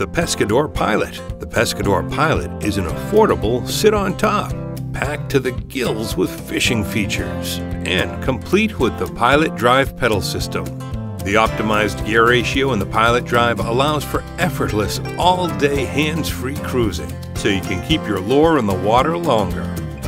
The Pescador Pilot. The Pescador Pilot is an affordable sit on top, packed to the gills with fishing features, and complete with the Pilot Drive pedal system. The optimized gear ratio in the Pilot Drive allows for effortless, all day hands free cruising, so you can keep your lure in the water longer.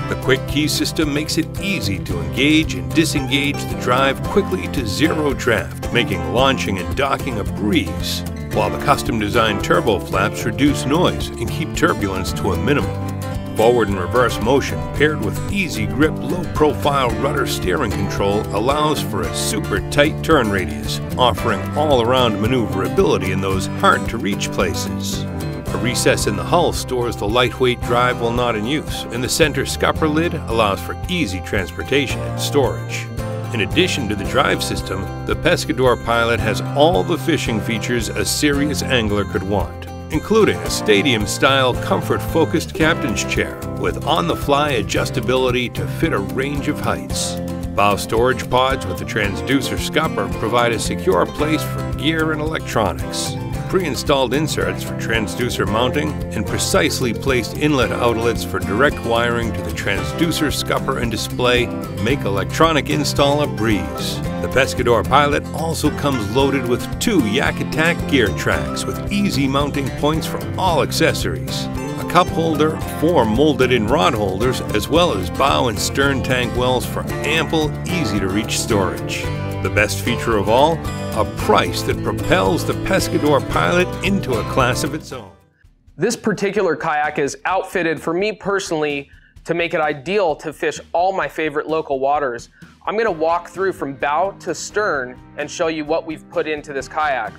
The quick key system makes it easy to engage and disengage the drive quickly to zero draft, making launching and docking a breeze, while the custom designed turbo flaps reduce noise and keep turbulence to a minimum. Forward and reverse motion paired with easy grip, low profile rudder steering control allows for a super tight turn radius, offering all around maneuverability in those hard to reach places. A recess in the hull stores the lightweight drive while not in use, and the center scupper lid allows for easy transportation and storage. In addition to the drive system, the Pescador Pilot has all the fishing features a serious angler could want, including a stadium style comfort focused captain's chair with on the fly adjustability to fit a range of heights. Bow storage pods with a transducer scupper provide a secure place for gear and electronics pre-installed inserts for transducer mounting, and precisely placed inlet outlets for direct wiring to the transducer scupper and display make electronic install a breeze. The Pescador Pilot also comes loaded with two Yak Attack gear tracks with easy mounting points for all accessories. A cup holder, four molded-in rod holders, as well as bow and stern tank wells for ample, easy-to-reach storage. The best feature of all, a price that propels the Pescador Pilot into a class of its own. This particular kayak is outfitted for me personally to make it ideal to fish all my favorite local waters. I'm gonna walk through from bow to stern and show you what we've put into this kayak.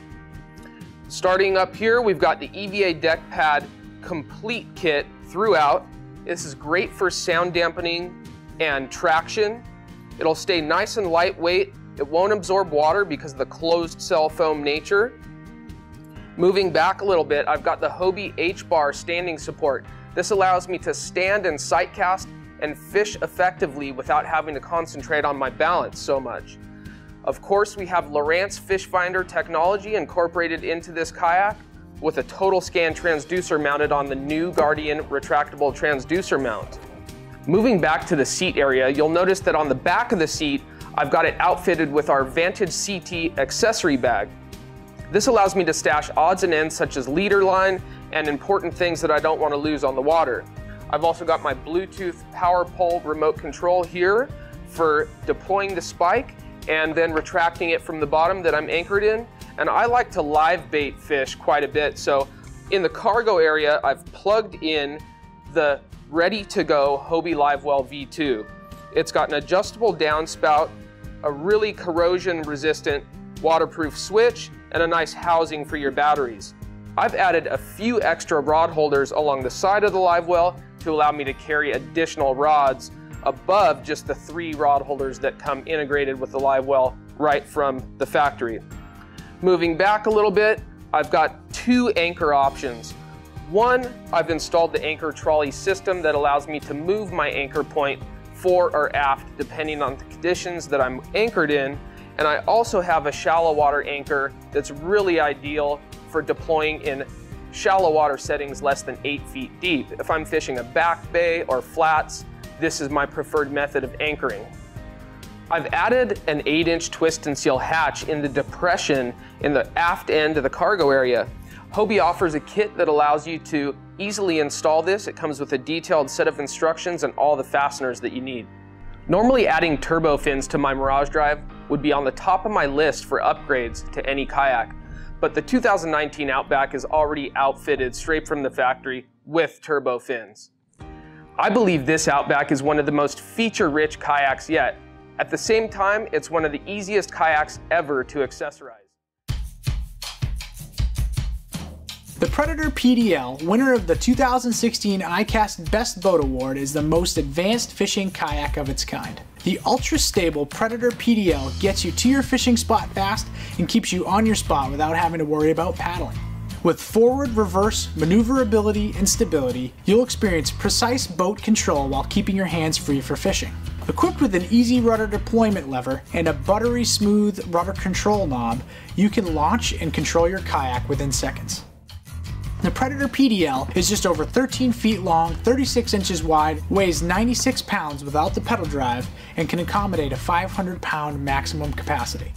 Starting up here, we've got the EVA deck pad complete kit throughout. This is great for sound dampening and traction. It'll stay nice and lightweight it won't absorb water because of the closed cell foam nature. Moving back a little bit, I've got the Hobie H-Bar standing support. This allows me to stand and sight cast and fish effectively without having to concentrate on my balance so much. Of course, we have Lowrance Fish Finder technology incorporated into this kayak with a total scan transducer mounted on the new Guardian retractable transducer mount. Moving back to the seat area, you'll notice that on the back of the seat, I've got it outfitted with our Vantage CT accessory bag. This allows me to stash odds and ends such as leader line and important things that I don't want to lose on the water. I've also got my Bluetooth power pole remote control here for deploying the spike and then retracting it from the bottom that I'm anchored in. And I like to live bait fish quite a bit. So in the cargo area, I've plugged in the ready to go Hobie Livewell V2. It's got an adjustable downspout a really corrosion resistant waterproof switch, and a nice housing for your batteries. I've added a few extra rod holders along the side of the live well to allow me to carry additional rods above just the three rod holders that come integrated with the live well right from the factory. Moving back a little bit, I've got two anchor options. One, I've installed the anchor trolley system that allows me to move my anchor point fore or aft depending on the conditions that I'm anchored in. And I also have a shallow water anchor that's really ideal for deploying in shallow water settings less than eight feet deep. If I'm fishing a back bay or flats, this is my preferred method of anchoring. I've added an 8-inch twist and seal hatch in the depression in the aft end of the cargo area. Hobie offers a kit that allows you to easily install this. It comes with a detailed set of instructions and all the fasteners that you need. Normally adding turbo fins to my Mirage Drive would be on the top of my list for upgrades to any kayak, but the 2019 Outback is already outfitted straight from the factory with turbo fins. I believe this Outback is one of the most feature-rich kayaks yet. At the same time, it's one of the easiest kayaks ever to accessorize. The Predator PDL, winner of the 2016 ICAST Best Boat Award, is the most advanced fishing kayak of its kind. The ultra stable Predator PDL gets you to your fishing spot fast and keeps you on your spot without having to worry about paddling. With forward, reverse, maneuverability, and stability, you'll experience precise boat control while keeping your hands free for fishing. Equipped with an easy rudder deployment lever and a buttery smooth rudder control knob, you can launch and control your kayak within seconds. The Predator PDL is just over 13 feet long, 36 inches wide, weighs 96 pounds without the pedal drive, and can accommodate a 500 pound maximum capacity.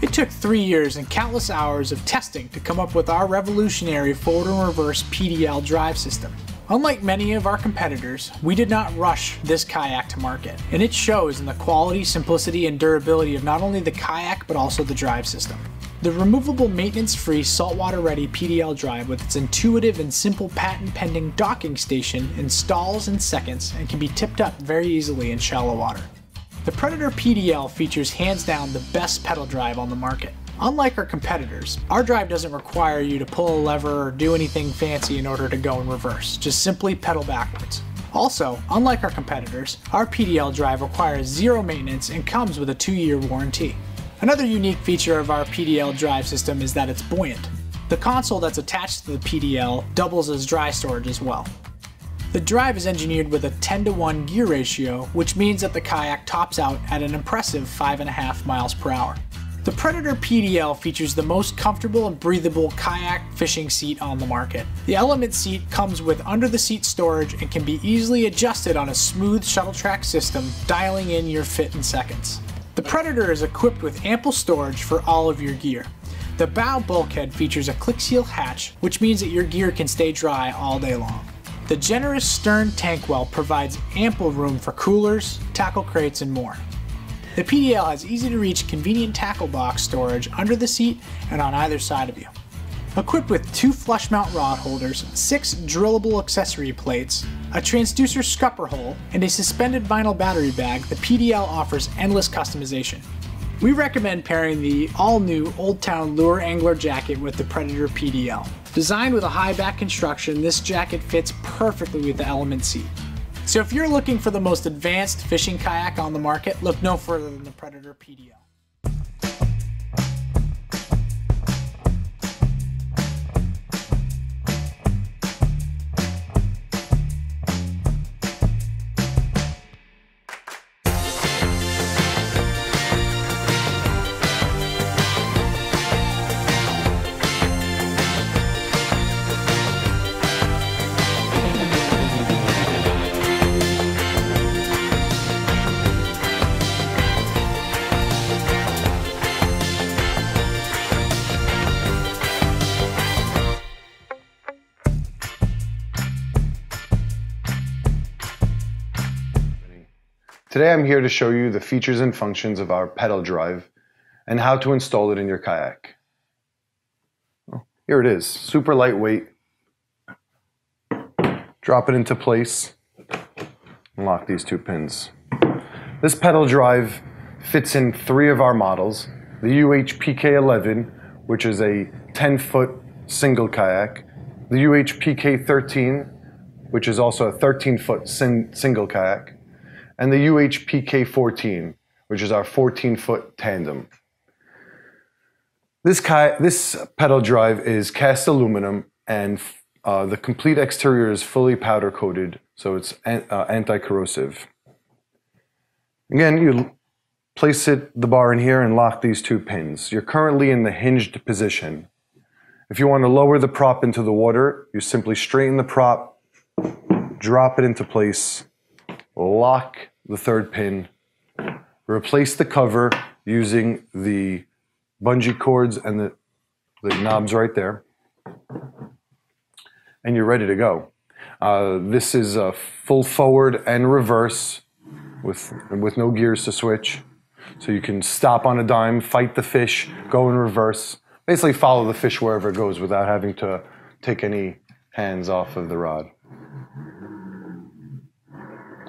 It took three years and countless hours of testing to come up with our revolutionary forward and reverse PDL drive system. Unlike many of our competitors, we did not rush this kayak to market, and it shows in the quality, simplicity, and durability of not only the kayak but also the drive system. The removable maintenance-free saltwater-ready PDL drive with its intuitive and simple patent-pending docking station installs in seconds and can be tipped up very easily in shallow water. The Predator PDL features hands down the best pedal drive on the market. Unlike our competitors, our drive doesn't require you to pull a lever or do anything fancy in order to go in reverse, just simply pedal backwards. Also, unlike our competitors, our PDL drive requires zero maintenance and comes with a 2-year warranty. Another unique feature of our PDL drive system is that it's buoyant. The console that's attached to the PDL doubles as dry storage as well. The drive is engineered with a 10 to 1 gear ratio, which means that the kayak tops out at an impressive 5.5 miles per hour. The Predator PDL features the most comfortable and breathable kayak fishing seat on the market. The Element seat comes with under the seat storage and can be easily adjusted on a smooth shuttle track system, dialing in your fit in seconds. The Predator is equipped with ample storage for all of your gear. The bow bulkhead features a click seal hatch, which means that your gear can stay dry all day long. The generous stern tank well provides ample room for coolers, tackle crates, and more. The PDL has easy to reach convenient tackle box storage under the seat and on either side of you. Equipped with two flush mount rod holders, six drillable accessory plates, a transducer scupper hole, and a suspended vinyl battery bag, the PDL offers endless customization. We recommend pairing the all-new Old Town Lure Angler jacket with the Predator PDL. Designed with a high back construction, this jacket fits perfectly with the Element seat. So if you're looking for the most advanced fishing kayak on the market, look no further than the Predator PDL. Today I'm here to show you the features and functions of our pedal drive and how to install it in your kayak. Oh, here it is, super lightweight. Drop it into place and lock these two pins. This pedal drive fits in three of our models. The UHPK11, which is a 10 foot single kayak. The UHPK13, which is also a 13 foot single kayak and the UHPK14, which is our 14 foot tandem. This, this pedal drive is cast aluminum and uh, the complete exterior is fully powder coated, so it's an, uh, anti-corrosive. Again, you place it, the bar in here and lock these two pins. You're currently in the hinged position. If you want to lower the prop into the water, you simply straighten the prop, drop it into place, lock the third pin, replace the cover using the bungee cords and the, the knobs right there, and you're ready to go. Uh, this is a full forward and reverse with, with no gears to switch. So you can stop on a dime, fight the fish, go in reverse, basically follow the fish wherever it goes without having to take any hands off of the rod.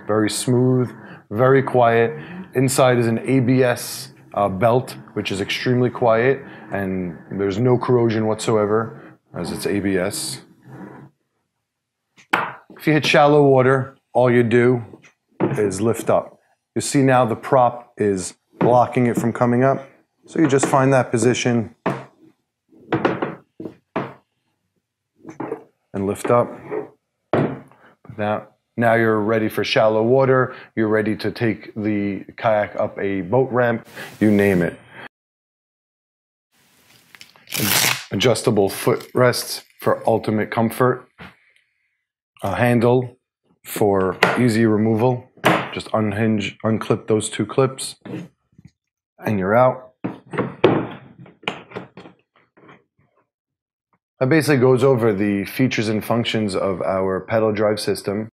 Very smooth, very quiet. Inside is an ABS uh, belt, which is extremely quiet, and there's no corrosion whatsoever as it's ABS. If you hit shallow water, all you do is lift up. You see now the prop is blocking it from coming up. So you just find that position and lift up. Now, now you're ready for shallow water, you're ready to take the kayak up a boat ramp, you name it. Adjustable foot rests for ultimate comfort, a handle for easy removal. Just unhinge, unclip those two clips, and you're out. That basically goes over the features and functions of our pedal drive system.